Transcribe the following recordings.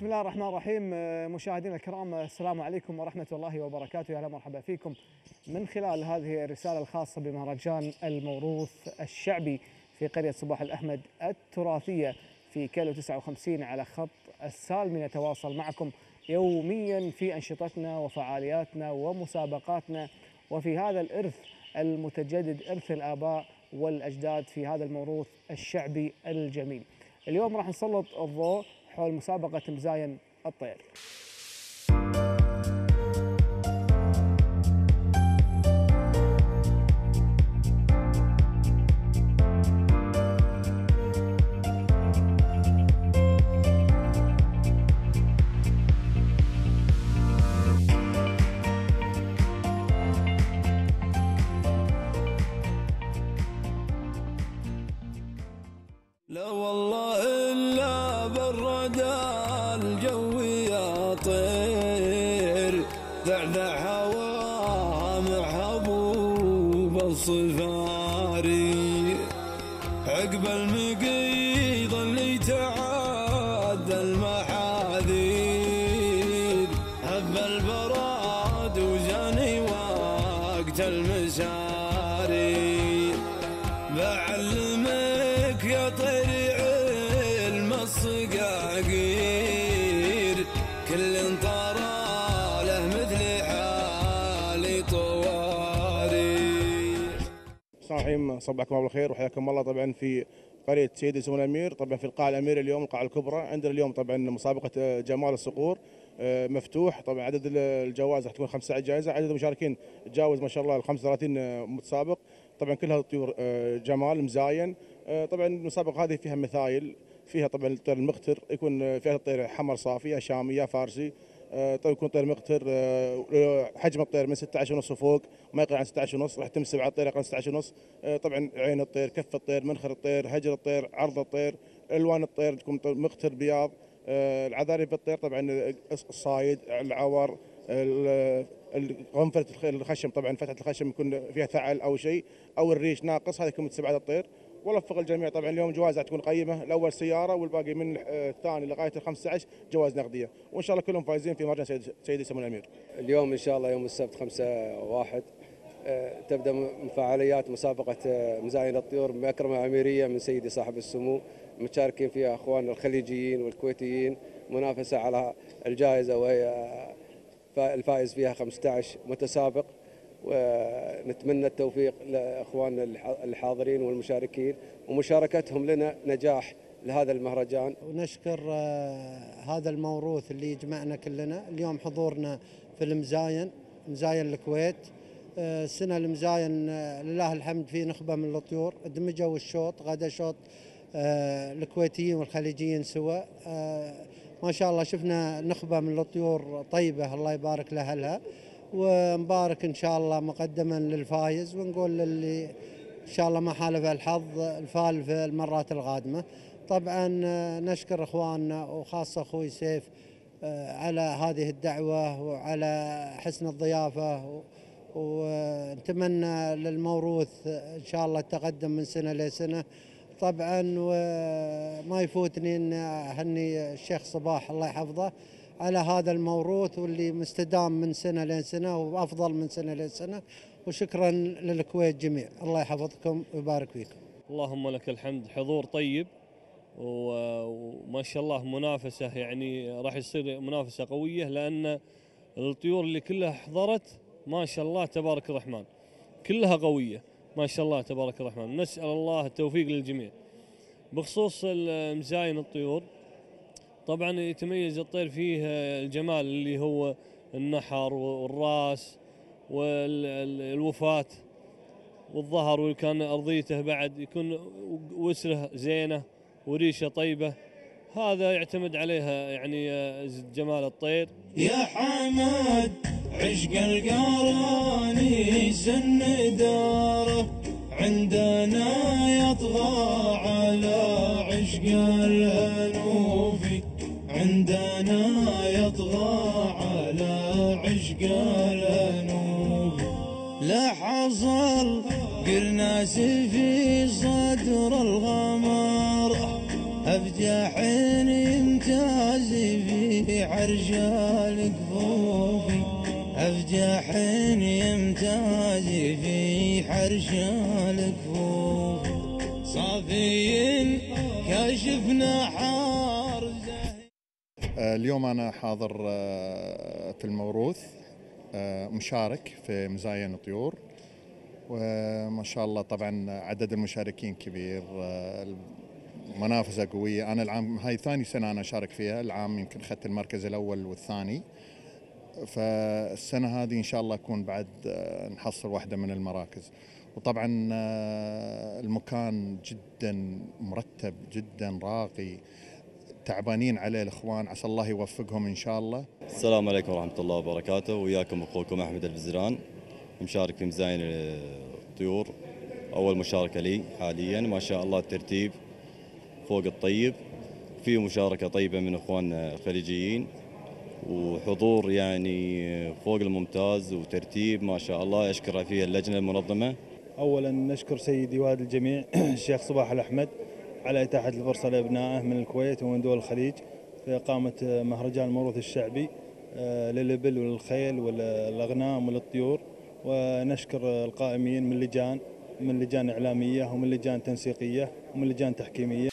بسم الله الرحمن الرحيم. مشاهدينا الكرام السلام عليكم ورحمة الله وبركاته. أهلا مرحبا فيكم. من خلال هذه الرسالة الخاصة بمهرجان الموروث الشعبي في قرية صباح الأحمد التراثية في كيلو 59 على خط السالمي نتواصل معكم يوميا في أنشطتنا وفعالياتنا ومسابقاتنا. وفي هذا الإرث المتجدد إرث الآباء والأجداد في هذا الموروث الشعبي الجميل. اليوم راح نسلط الضوء حول مسابقة مزاين الطير. لا والله عقب المقيض اللي تعدى المحاذير. هب البراد وجاني وقت المساري بعلمك يا طير علم الصقاقير كل طرى صاحبين صبحكم الله بالخير وحياكم الله طبعا في قرية سيدي سمو الأمير. طبعا في القاعة الامير اليوم القاعة الكبرى. عندنا اليوم طبعا مسابقة آه، جمال الصقور آه، مفتوح. طبعا عدد الجوائز راح تكون 15 جائزه عدد المشاركين تجاوز ما شاء الله ال 35 آه، متسابق. طبعا كلها طيور جمال مزاين طبعا المسابقة هذه فيها مثايل فيها طبعا الطير المختر يكون فيها الطير حمر صافي يا شامي يا فارسي. طيب يكون طير مقتر آه، حجم الطير من 16 ونص وفوق ما يقل عن 16 ونص راح تم سبعة الطير يقل 16 ونص. آه، طبعا عين الطير كف الطير منخر الطير هجر الطير عرض الطير ألوان الطير تكون مقتر بياض. آه، العذارف الطير طبعا الصايد العور الخ- الخشم طبعا فتحة الخشم يكون فيها ثعل أو شيء أو الريش ناقص هذا يكون من سبعة الطير. ولفق الجميع. طبعا اليوم جوائز تكون قيمة الأول سيارة والباقي من آه، الثاني لغاية ال 15 جوائز نقدية. وإن شاء الله كلهم فايزين في مهرجان سيد سيدي سمو الأمير. اليوم إن شاء الله يوم السبت 5 واحد آه، تبدأ م- فعاليات مسابقة آه، مزاين الطيور بمكرمه أميرية من سيدي صاحب السمو مشاركين فيها اخواننا الخليجيين والكويتيين منافسة على الجائزة وهي فا- الفائز فيها 15 متسابق. ونتمنى التوفيق لاخواننا الح- الحاضرين والمشاركين ومشاركتهم لنا نجاح لهذا المهرجان. ونشكر آه، هذا الموروث اللي يجمعنا كلنا. اليوم حضورنا في المزاين مزاين الكويت. آه، السنة المزاين آه، لله الحمد في نخبة من الطيور. دمجوا الشوط غدا شوط الكويتيين والخليجيين سوا. ما شاء الله شفنا نخبة من الطيور طيبة الله يبارك لأهلها ونبارك إن شاء الله مقدما للفايز ونقول للي إن شاء الله ما حالف الحظ الفال في المرات القادمة. طبعا آه، نشكر إخواننا وخاصة أخوي سيف آه، على هذه الدعوة وعلى حسن الضيافة ونتمنى للموروث إن شاء الله التقدم من سنة لسنة. طبعا وما يفوتني إن اهني الشيخ صباح الله يحفظه. على هذا الموروث واللي مستدام من سنة لين سنة وأفضل من سنة لسنه وشكرا للكويت جميع. الله يحفظكم ويبارك فيكم. اللهم لك الحمد. حضور طيب. وما شاء الله منافسة يعني راح يصير منافسة قوية لأن الطيور اللي كلها حضرت ما شاء الله تبارك الرحمن. كلها قوية. ما شاء الله تبارك الرحمن. نسأل الله التوفيق للجميع. بخصوص مزاين الطيور طبعا يتميز الطير فيه الجمال اللي هو النحر والراس والوفاة والظهر وكان أرضيته بعد يكون وسره زينة وريشة طيبة. هذا يعتمد عليها يعني جمال الطير. يا حمد عشق القراني سن داره. عندنا يطغى على عشق الهنوفي عندنا يطغى على عشق الهنوفي لا حصل قرناس في صدر الغمر. أفجح يمتاز في حرجال كفوفي أفجح يمتاز في حرجال كفوفي صافي زاهي آه، اليوم أنا حاضر آه، في الموروث آه، مشارك في مزاين الطيور وما شاء الله طبعا عدد المشاركين كبير آه، منافسة قوية. أنا العام هاي ثاني سنة أنا أشارك فيها العام يمكن أخذت المركز الأول والثاني. فالسنة هذه إن شاء الله أكون بعد آه، نحصل واحدة من المراكز. وطبعا آه، المكان جدا مرتب جدا راقي. تعبانين عليه الإخوان عسى الله يوفقهم إن شاء الله. السلام عليكم ورحمة الله وبركاته. وياكم أخوكم أحمد الفزران مشارك في مزاين الطيور أول مشاركة لي حاليا. ما شاء الله الترتيب فوق الطيب. في مشاركة طيبة من أخواننا الخليجيين وحضور يعني فوق الممتاز وترتيب ما شاء الله. أشكر فيه اللجنة المنظمة. اولا نشكر سيدي والد الجميع الشيخ صباح الأحمد على إتاحة الفرصة لابنائه من الكويت ومن دول الخليج في إقامة مهرجان الموروث الشعبي آه، للإبل والخيل والاغنام والطيور ونشكر القائمين من لجان من لجان إعلامية ومن لجان تنسيقية ومن لجان تحكيمية.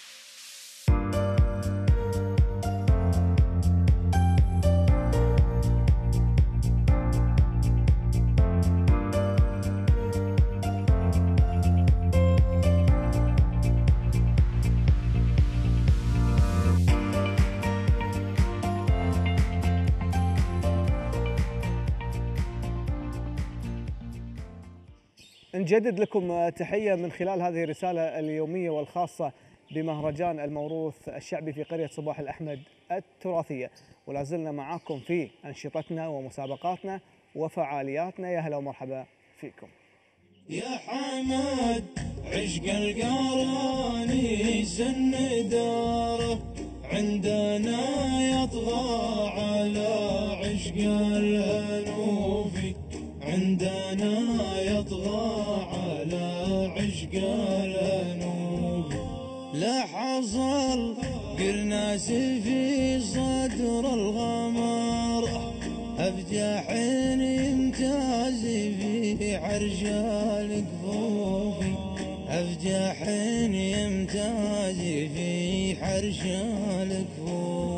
نجدد لكم تحية من خلال هذه الرسالة اليومية والخاصة بمهرجان الموروث الشعبي في قرية صباح الأحمد التراثية. ولا زلنا معاكم في أنشطتنا ومسابقاتنا وفعالياتنا. يا هلا ومرحبا فيكم. يا حمد عشق القراني سن داره. عندنا يطغى على عشق الأنوفي عندنا يطغى على عشق الأنوفي لا حصل قرناس في صدر الغمر. أفجح يمتاز في عرش الكفوفي أفجح يمتاز في حرش الكفوفي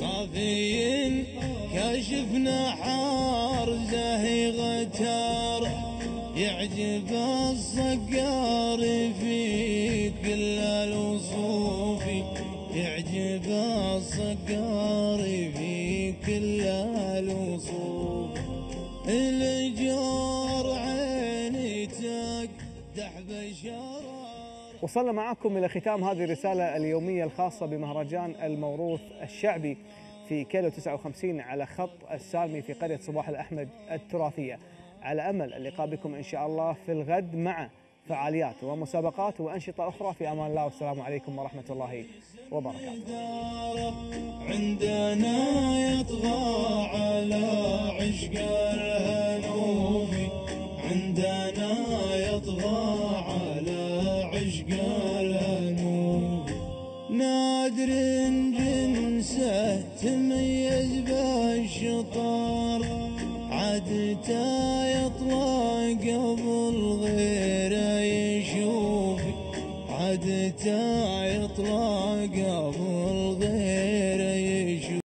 صافي كاشف نحار زاهي غتار يعجب الصقار في كل الوصوف يعجب الصقار في كل الوصوف وصلنا معكم إلى ختام هذه الرسالة اليومية الخاصة بمهرجان الموروث الشعبي في كيلو 59 على خط السالمي في قرية صباح الأحمد التراثية. على أمل اللقاء بكم إن شاء الله في الغد مع فعاليات ومسابقات وأنشطة أخرى. في أمان الله والسلام عليكم ورحمة الله وبركاته. عندنا يطغى على عشق الهنوفي عندنا يطغى على عشق